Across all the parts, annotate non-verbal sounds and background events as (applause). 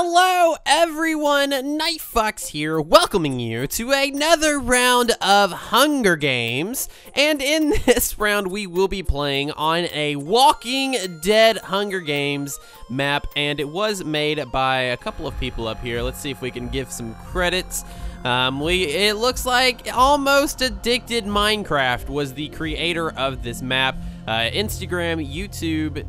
Hello everyone, Nightfox here, welcoming you to another round of Hunger Games. And in (laughs) this round, we will be playing on a Walking Dead Hunger Games map. And it was made by a couple of people up here. Let's see if we can give some credits. Um, we It looks like Almost Addicted Minecraft was the creator of this map. Uh, Instagram, YouTube,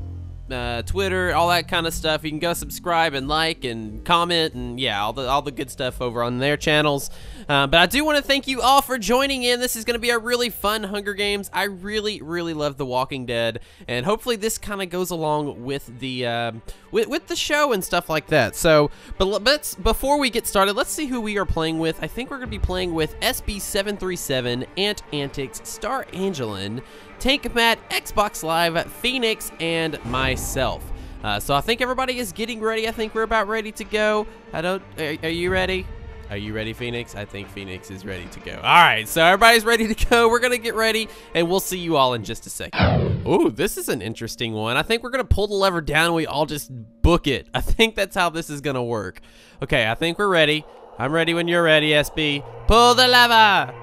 uh, Twitter, all that kind of stuff. You can go subscribe and like and comment and yeah, all the all the good stuff over on their channels. Uh, but I do want to thank you all for joining in. This is going to be a really fun Hunger Games. I really, really love The Walking Dead, and hopefully this kind of goes along with the um, with with the show and stuff like that. So, but let's before we get started, let's see who we are playing with. I think we're going to be playing with SB737, Ant Antics, Star Angelin. Tank Matt, Xbox Live, Phoenix, and myself. Uh, so I think everybody is getting ready. I think we're about ready to go. I don't. Are, are, you ready? Are you ready, Phoenix? I think Phoenix is ready to go. All right, so everybody's ready to go. We're gonna get ready, and we'll see you all in just a second. Ooh, this is an interesting one. I think we're gonna pull the lever down. And we all just book it. I think that's how this is gonna work. Okay, I think we're ready. I'm ready when you're ready, SB. Pull the lever.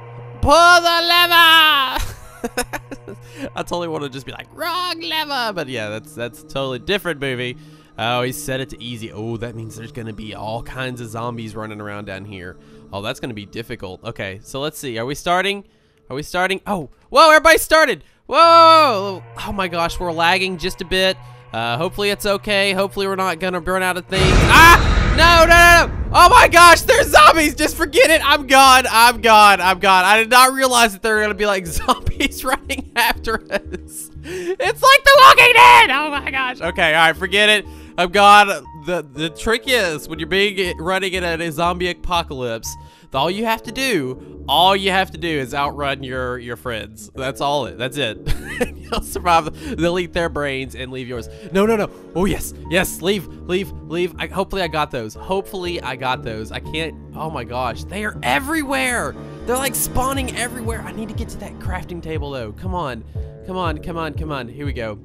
Pull the lever. (laughs) I totally want to just be like, wrong lever. But yeah, that's that's a totally different movie. Oh, he set it to easy. Oh, that means there's going to be all kinds of zombies running around down here. Oh, that's going to be difficult. Okay, so let's see. Are we starting? Are we starting? Oh, whoa, everybody started. Whoa. Oh my gosh, we're lagging just a bit. Uh, hopefully it's okay. Hopefully we're not going to burn out of things. Ah! No, no, no, no. Oh my gosh, there's zombies. Just forget it. I'm gone. I'm gone. I'm gone. I did not realize that there were going to be like (laughs) zombies running after us. It's like The Walking Dead. Oh my gosh. Okay, all right, forget it. I'm gone. The, the trick is when you're being running in a zombie apocalypse, all you have to do, all you have to do is outrun your your friends. That's all it. That's it. (laughs) You'll survive. They'll eat their brains and leave yours. No, no, no. Oh yes, yes. Leave, leave, leave. I, hopefully I got those. Hopefully I got those. I can't. Oh my gosh, they are everywhere. They're like spawning everywhere. I need to get to that crafting table though. Come on, come on, come on, come on. Here we go.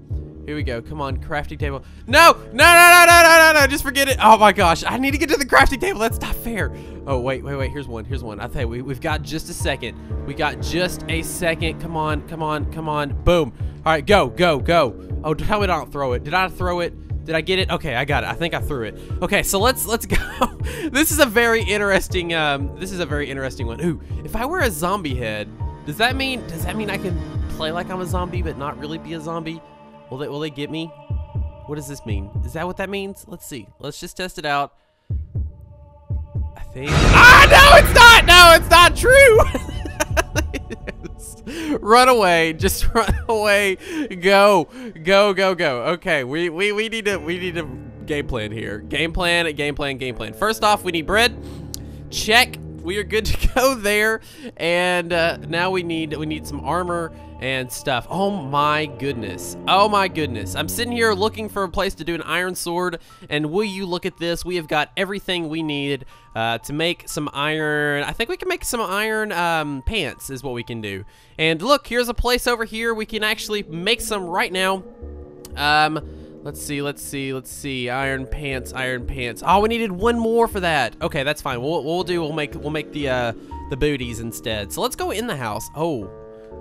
Here we go. Come on, crafting table. No! No, no, no, no, no, no, no. Just forget it. Oh my gosh. I need to get to the crafting table. That's not fair. Oh, wait, wait, wait. Here's one. Here's one. I tell you, we, we've got just a second. We got just a second. Come on, come on, come on. Boom. All right, go, go, go. Oh, tell me don't throw it. Did I throw it? Did I get it? Okay, I got it. I think I threw it. Okay, so let's let's (laughs) go. this is a very interesting um this is a very interesting one. Ooh, if I wear a zombie head, does that mean does that mean I can play like I'm a zombie but not really be a zombie? Will they, will they get me? What does this mean? Is that what that means? Let's see. Let's just test it out. I think. Ah, no, it's not. No, it's not true. (laughs) run away. Just (laughs) run away. Go, go, go, go. Okay, we, we, we need to, we need a game plan here. Game plan, game plan, game plan. First off, we need bread. Check. We are good (laughs) to go there. And uh, now we need, we need some armor and stuff. Oh my goodness. Oh my goodness. I'm sitting here looking for a place to do an iron sword, and will you look at this? We have got everything we need uh, to make some iron. I think we can make some iron um, pants is what we can do. And look, here's a place over here. We can actually make some right now. Um, Let's see, let's see, let's see. Iron pants, iron pants. Oh, we needed one more for that. Okay, that's fine. We'll, we'll do, we'll make, we'll make the, uh, the booties instead. So let's go in the house. Oh,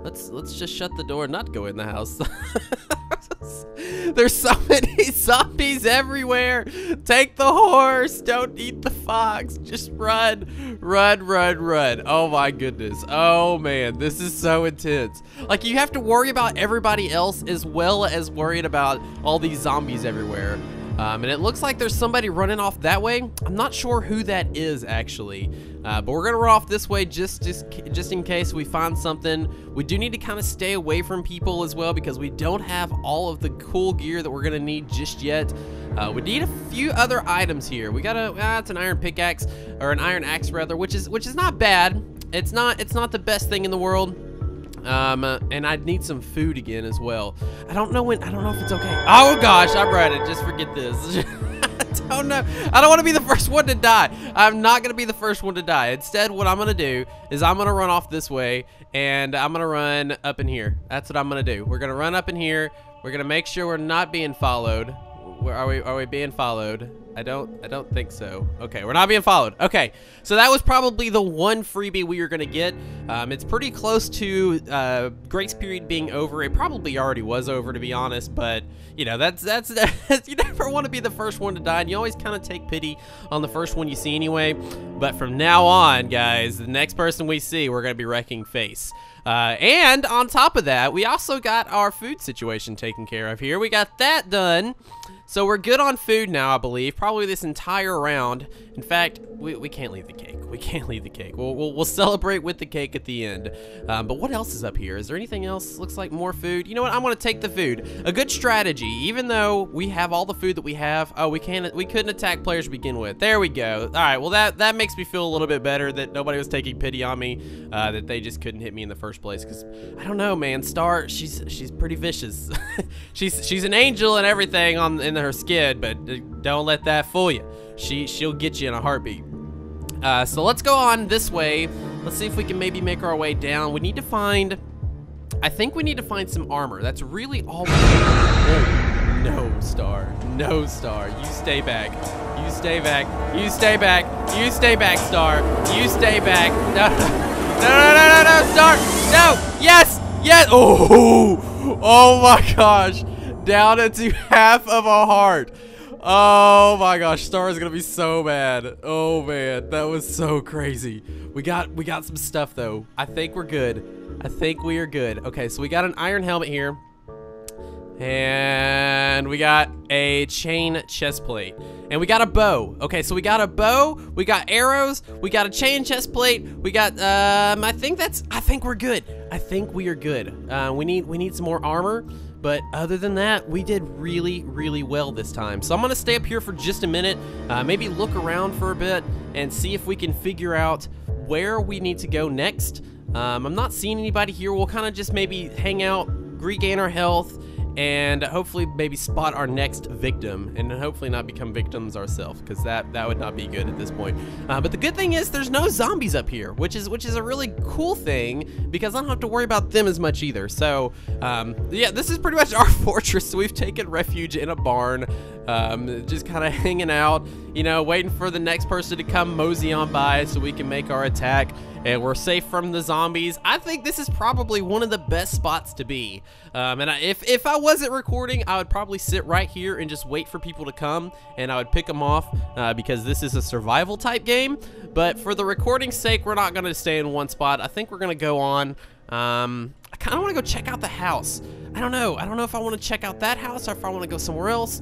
Let's let's just shut the door and not go in the house. (laughs) (laughs) There's so many (laughs) zombies everywhere. Take the horse. Don't eat the fox. Just run. Run, run, run. Oh my goodness. Oh man, this is so intense. Like you have to worry about everybody else as well as worried about all these zombies everywhere. Um, and it looks like there's somebody running off that way. I'm not sure who that is actually, uh, but we're gonna run off this way just, just, just in case we find something. We do need to kind of stay away from people as well because we don't have all of the cool gear that we're gonna need just yet. Uh, we need a few other items here. We got a, uh, it's an iron pickaxe or an iron axe rather, which is, which is not bad. It's not, it's not the best thing in the world. Um, uh, and I'd need some food again as well. I don't know when, I don't know if it's okay. Oh gosh, I'm ready. Just forget this. (laughs) I don't know. I don't want to be the first one to die. I'm not going to be the first one to die. Instead, what I'm going to do is I'm going to run off this way and I'm going to run up in here. That's what I'm going to do. We're going to run up in here. We're going to make sure we're not being followed. Where are we? Are we being followed? I don't. I don't think so. Okay, we're not being followed. Okay, so that was probably the one freebie we were gonna get. Um, it's pretty close to uh, grace period being over. It probably already was over, to be honest. But you know, that's that's, (laughs) that's you never want to be the first one to die, and you always kind of take pity on the first one you see anyway. But from now on, guys, the next person we see, we're gonna be wrecking face. Uh, and on top of that, we also got our food situation taken care of here. We got that done. So we're good on food now, I believe. Probably this entire round. In fact, we, we can't leave the cake. We can't leave the cake. We'll, we'll, we'll celebrate with the cake at the end. Um, but what else is up here? Is there anything else? Looks like more food. You know what? I'm going to take the food. A good strategy, even though we have all the food that we have. Oh, we can't. We couldn't attack players to begin with. There we go. All right. Well, that that makes me feel a little bit better that nobody was taking pity on me. Uh, that they just couldn't hit me in the first place. Because I don't know, man. Star, she's she's pretty vicious. (laughs) she's she's an angel and everything on in her skin, but uh, don't let that fool you. She she'll get you in a heartbeat. Uh, so let's go on this way. Let's see if we can maybe make our way down. We need to find, I think we need to find some armor. That's really all we need. no, Star. No, Star. You stay back. You stay back. You stay back. You stay back, Star. You stay back. (laughs) No, no, no, no, no, no, Star. No. Yes. Yes. Oh, (laughs) oh my gosh. Down into (laughs) half of a heart. Oh my gosh, Star is gonna be so mad. Oh man, that was so crazy. We got we got some stuff though. I think we're good. I think we are good. Okay, so we got an iron helmet here. And we got a chain chest plate. And we got a bow. Okay, so we got a bow, we got arrows, we got a chain chest plate, we got um I think that's I think we're good. I think we are good. Uh, we need we need some more armor. But other than that, we did really, really well this time. So I'm going to stay up here for just a minute, uh, maybe look around for a bit, and see if we can figure out where we need to go next. Um, I'm not seeing anybody here. We'll kind of just maybe hang out, regain our health, and hopefully maybe spot our next victim and hopefully not become victims ourselves because that that would not be good at this point. Uh, but the good thing is there's no zombies up here which is which is a really cool thing because I don't have to worry about them as much either. So um, yeah this is pretty much our (laughs) fortress. So we've taken refuge in a barn um, just kind of (laughs) hanging out you know waiting for the next person to come mosey on by so we can make our attack and we're safe from the zombies. I think this is probably one of the best spots to be. Um, and I, if, if I wasn't recording, I would probably sit right here and just wait for people to come, and I would pick them off uh, because this is a survival type game. But for the recording's sake, we're not going to stay in one spot. I think we're going to go on. Um, I kind of want to go check out the house. I don't know. I don't know if I want to check out that house or if I want to go somewhere else.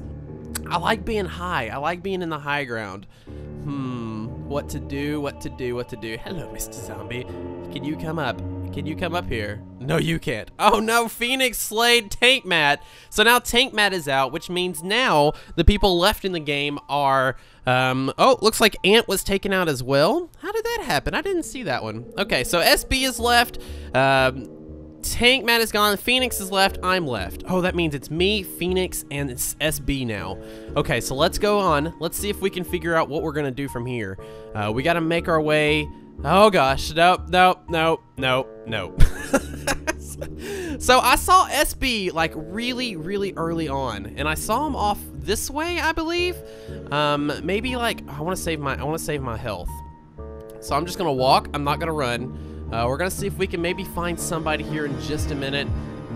I like being high. I like being in the high ground. Hmm, what to do, what to do, what to do. Hello, Mr. Zombie. Can you come up? Can you come up here? No, you can't. Oh no, Phoenix slayed Tank Matt. So now Tank Matt is out, which means now the people left in the game are, um, oh, looks like Ant was taken out as well. How did that happen? I didn't see that one. Okay, so SB is left. Um, Tank Matt is gone. Phoenix is left. I'm left. Oh, that means it's me, Phoenix, and it's SB now. Okay, so let's go on. Let's see if we can figure out what we're going to do from here. Uh, we got to make our way. Oh, gosh. Nope, nope, nope, nope, nope. (laughs) so I saw SB like really, really early on, and I saw him off this way, I believe. Um, maybe like I want to save my I want to save my health. So I'm just gonna walk. I'm not gonna run. Uh, we're gonna see if we can maybe find somebody here in just a minute.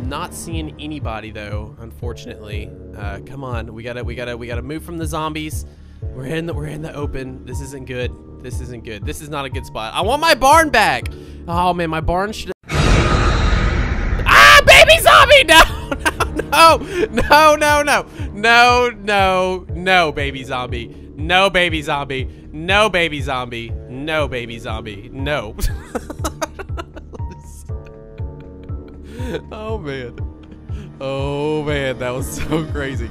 not seeing anybody though, unfortunately. Uh, come on, we gotta, we gotta, we gotta move from the zombies. We're in the, we're in the open. This isn't good. This isn't good. This is not a good spot. I want my barn back. Oh man, my barn should. Ah, baby zombie! (laughs) No, no, no, no, no, no, no, no, baby zombie. No, baby zombie. No, baby zombie. No, baby zombie. No. (laughs) oh man. Oh man, that was (laughs) so crazy.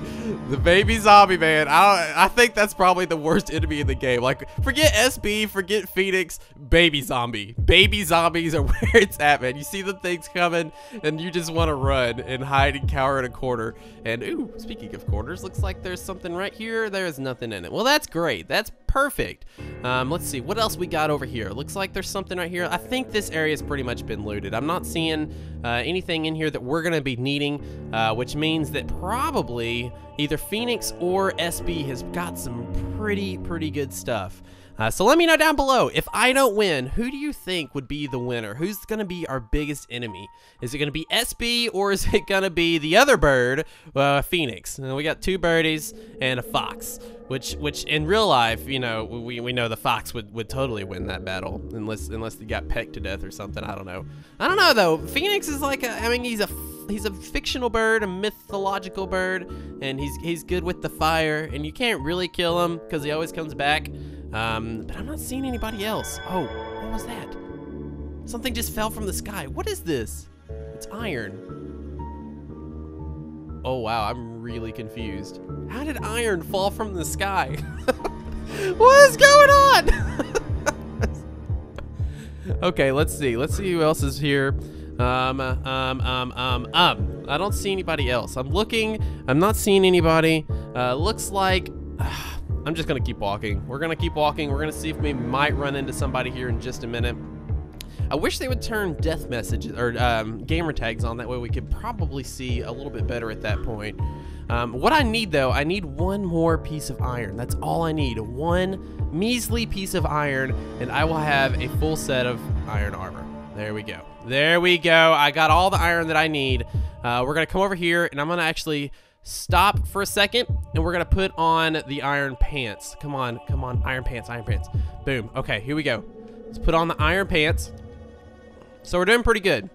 The baby zombie man. I I think that's probably the worst enemy in the game. Like forget SB, forget Phoenix, baby zombie. Baby zombies are (laughs) where it's at, man. You see the things coming and you just want to run and hide and cower in a corner. And ooh, speaking of corners, looks like there's something right here. There's nothing in it. Well, that's great. That's perfect. Um, let's see, what else we got over here? Looks like there's something right here. I think this area's pretty much been looted. I'm not seeing uh, anything in here that we're gonna be needing, uh, which means that probably either Phoenix or SB has got some pretty, pretty good stuff. Uh, so let me know down below. If I don't win, who do you think would be the winner? Who's going to be our biggest enemy? Is it going to be SB or is it going to be the other bird, uh, Phoenix? And we got two birdies and a fox, which which in real life, you know, we, we know the fox would, would totally win that battle unless unless he got pecked to death or something. I don't know. I don't know though. Phoenix is like a, I mean, he's a he's a fictional bird, a mythological bird, and he's he's good with the fire, and you can't really kill him because he always comes back. Um, but I'm not seeing anybody else. Oh, what was that? Something just fell from the sky. What is this? It's iron. Oh, wow. I'm really confused. How did iron fall from the sky? (laughs) what is going on? (laughs) okay, let's see. Let's see who else is here. Um, um, um, um, um. I don't see anybody else. I'm looking. I'm not seeing anybody. Uh, looks like... (sighs) Uh, I'm just gonna keep walking. We're gonna keep walking. We're gonna see if we might run into somebody here in just a minute. I wish they would turn death messages or um, gamer tags on. That way we could probably see a little bit better at that point. Um, what I need though, I need one more piece of iron. That's all I need. One measly piece of iron, and I will have a full set of iron armor. There we go. There we go. I got all the iron that I need. Uh, we're gonna come over here, and I'm gonna actually stop for a second and we're gonna put on the iron pants. Come on come on iron pants iron pants. Boom okay here we go. Let's put on the iron pants. So we're doing pretty good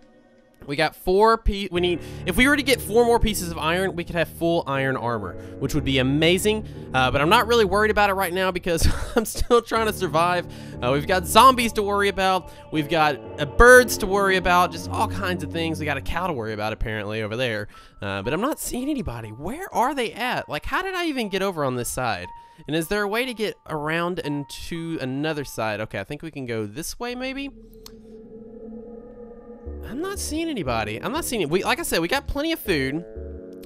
we got four piece. We need. If we were to get four more pieces of iron, we could have full iron armor, which would be amazing. Uh, but I'm not really worried about it right now because (laughs) I'm still trying to survive. Uh, we've got zombies to worry about. We've got uh, birds to worry about. Just all kinds of things. We got a cow to worry about apparently over there. Uh, but I'm not seeing anybody. Where are they at? Like, how did I even get over on this side? And is there a way to get around and to another side? Okay, I think we can go this way maybe. I'm not seeing anybody. I'm not seeing it. We, like I said, we got plenty of food.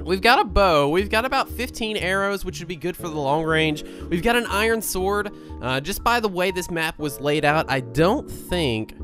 We've got a bow. We've got about 15 arrows, which would be good for the long range. We've got an iron sword. Uh, just by the way this map was laid out, I don't think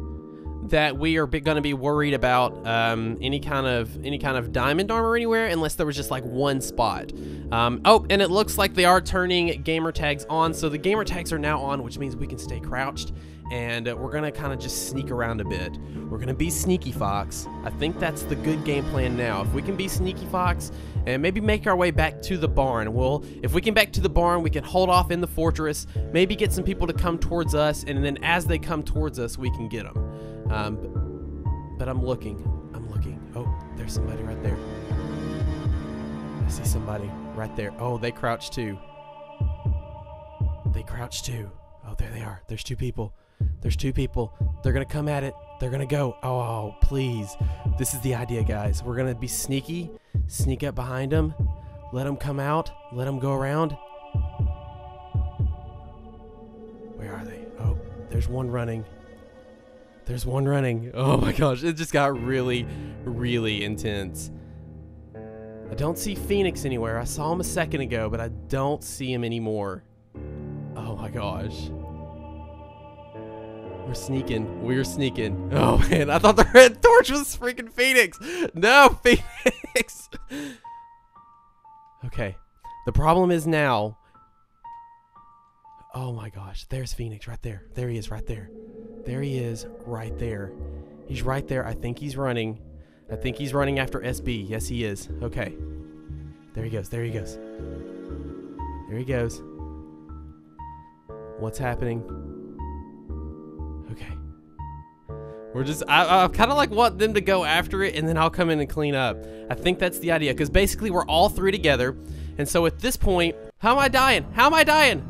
that we are going to be worried about um, any kind of any kind of diamond armor anywhere unless there was just like one spot. Um, oh, and it looks like they are turning gamer tags on, so the gamer tags are now on, which means we can stay crouched and uh, we're gonna kind of just sneak around a bit. We're gonna be Sneaky Fox. I think that's the good game plan now. If we can be Sneaky Fox and maybe make our way back to the barn, well, if we can back to the barn, we can hold off in the fortress, maybe get some people to come towards us, and then as they come towards us, we can get them. Um, but, but I'm looking. I'm looking. Oh, there's somebody right there. I see somebody right there. Oh, they crouch too. They crouch too. Oh, there they are. There's two people. There's two people. They're going to come at it. They're going to go. Oh, please. This is the idea, guys. We're going to be sneaky, sneak up behind them, let them come out, let them go around. Where are they? Oh, there's one running. There's one running. Oh my gosh, it just got really, really intense. I don't see Phoenix anywhere. I saw him a second ago, but I don't see him anymore. Oh my gosh. We're sneaking. We're sneaking. Oh (laughs) man, I thought the red torch was freaking Phoenix. No, (laughs) Phoenix. okay. The problem is now. Oh my gosh, there's Phoenix right there. There he is right there. There he is right there. He's right there. I think he's running. I think he's running after SB. Yes, he is. Okay. There he goes. There he goes. There he goes. What's happening? We're just, I, I kind of like want them to go after it and then I'll come in and clean up. I think that's the idea because basically we're all three together. And so at this point, how am I dying? How am I dying?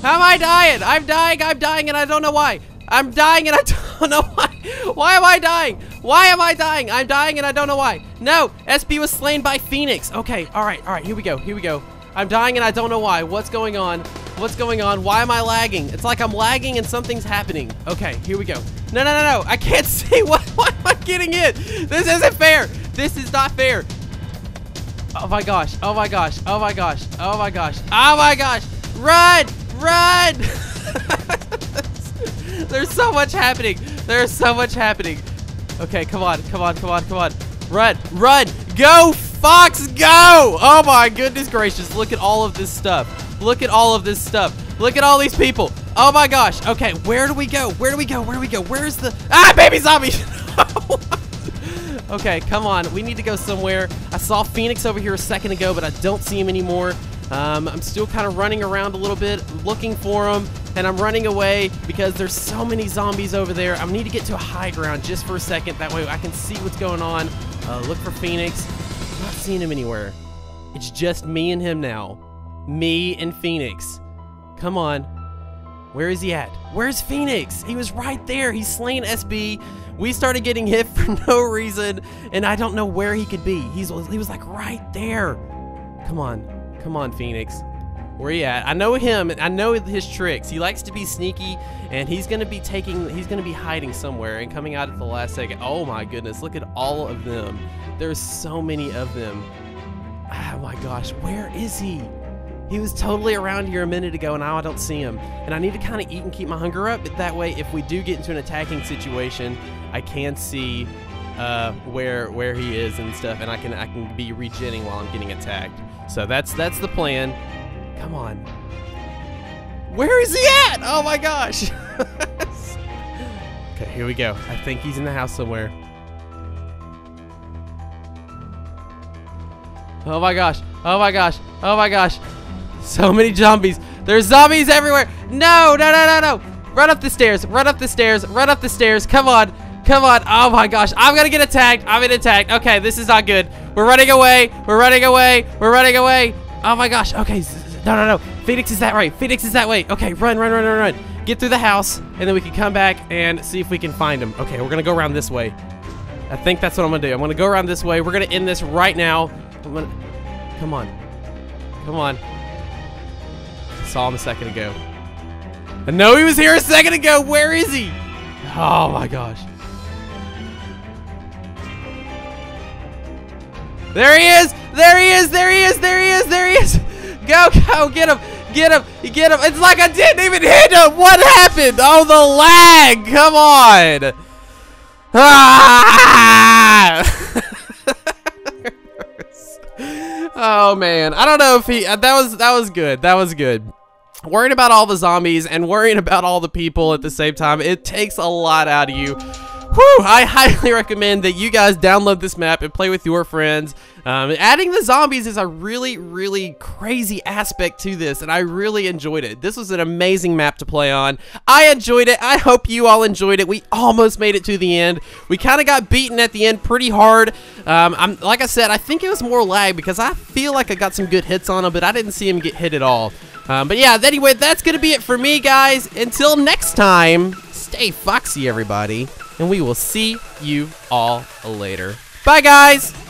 How am I dying? I'm dying, I'm dying and I don't know why. I'm dying and I (laughs) don't know why. Why am I dying? Why am I dying? I'm dying and I don't know why. No, SB was slain by Phoenix. Okay, all right, all right, here we go, here we go. I'm dying and I don't know why. What's going on? What's going on? Why am I lagging? It's like I'm lagging and something's happening. Okay, here we go. No, no, no, no. I can't (laughs) see. Why, why am I getting it? This isn't fair. This is not fair. Oh my gosh. Oh my gosh. Oh my gosh. Oh my gosh. Oh my gosh. Run! Run! (laughs) There's so much happening. There's so much happening. Okay, come on. Come on. Come on. Come on. Run. Run. Go Fox, go! Oh my goodness gracious, look at all of this stuff. Look at all of this stuff. Look at all these people. Oh my gosh. Okay, where do we go? Where do we go? Where do we go? Where's the... Ah, baby zombie! (laughs) okay, come on. We need to go somewhere. I saw Phoenix over here a second ago, but I don't see him anymore. Um, I'm still kind of running around a little bit, looking for him, and I'm running away because there's so many zombies over there. I need to get to a high ground just for a second. That way I can see what's going on. Uh, look for Phoenix. I'm not seeing him anywhere. It's just me and him now. Me and Phoenix. Come on. Where is he at? Where's Phoenix? He was right there. He's slain SB. We started getting hit (laughs) for no reason, and I don't know where he could be. He's he was like right there. Come on. Come on, Phoenix. Where you at? I know him. I know his tricks. He likes to be sneaky, and he's gonna be taking. He's gonna be hiding somewhere and coming out at the last second. Oh my goodness! Look at all of them. There's so many of them. Oh my gosh! Where is he? He was totally around here a minute ago, and now I don't see him. And I need to kind of eat and keep my hunger up. But that way, if we do get into an attacking situation, I can see uh, where where he is and stuff, and I can I can be regenning while I'm getting attacked. So that's that's the plan. Come on. Where is he at? Oh my gosh. (laughs) okay, here we go. I think he's in the house somewhere. Oh my gosh. Oh my gosh. Oh my gosh. So many zombies. There's zombies everywhere. No, no, no, no, no. Run up the stairs. Run up the stairs. Run up the stairs. Come on. Come on. Oh my gosh. I'm going to get attacked. I'm getting attacked. Okay, this is not good. We're running away. We're running away. We're running away. Oh my gosh. Okay. No, no, no. Phoenix is that way. Phoenix is that way. Okay, run, run, run, run, run. Get through the house, and then we can come back and see if we can find him. Okay, we're going to go around this way. I think that's what I'm going to do. I'm going to go around this way. We're going to end this right now. Gonna... Come on. Come on. Saw him a second ago. I know he was here a second ago. Where is he? Oh my gosh. There he is! There he is! There he is! There he is! There he is! (laughs) Go, go, get him! Get him! Get him! It's like I didn't even hit him! What happened? Oh, the lag! Come on! Ah! (laughs) oh man, I don't know if he. Uh, that was that was good. That was good. Worrying about all the zombies and worrying about all the people at the same time, it takes a lot out of you. Whew, I highly (laughs) recommend that you guys download this map and play with your friends. Um, adding the zombies is a really, really crazy aspect to this, and I really enjoyed it. This was an amazing map to play on. I enjoyed it. I hope you all enjoyed it. We almost made it to the end. We kind of got beaten at the end pretty hard. Um, I'm Like I said, I think it was more lag because I feel like I got some good hits on him, but I didn't see him get hit at all. Um, but yeah, anyway, that's going to be it for me, guys. Until next time, stay foxy, everybody and we will see you all later. Bye, guys!